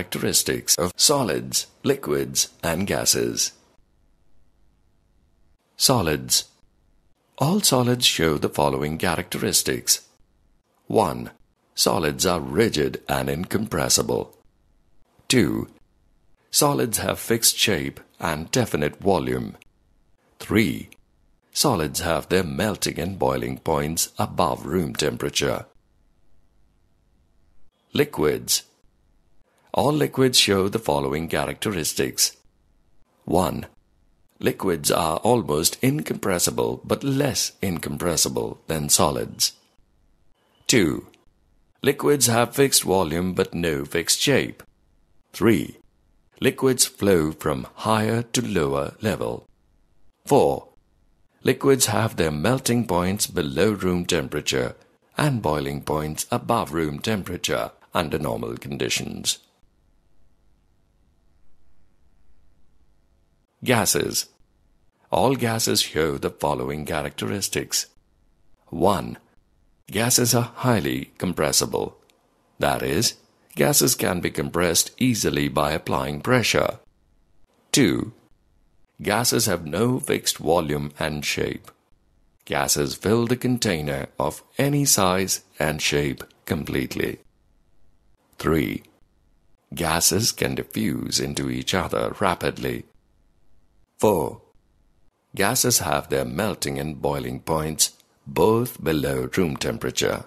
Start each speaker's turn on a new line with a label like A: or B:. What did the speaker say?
A: characteristics of solids, liquids, and gases. Solids. All solids show the following characteristics. 1. Solids are rigid and incompressible. 2. Solids have fixed shape and definite volume. 3. Solids have their melting and boiling points above room temperature. Liquids. All liquids show the following characteristics. 1. Liquids are almost incompressible but less incompressible than solids. 2. Liquids have fixed volume but no fixed shape. 3. Liquids flow from higher to lower level. 4. Liquids have their melting points below room temperature and boiling points above room temperature under normal conditions. Gases. All gases show the following characteristics. 1. Gases are highly compressible. That is, gases can be compressed easily by applying pressure. 2. Gases have no fixed volume and shape. Gases fill the container of any size and shape completely. 3. Gases can diffuse into each other rapidly. 4. Gases have their melting and boiling points both below room temperature.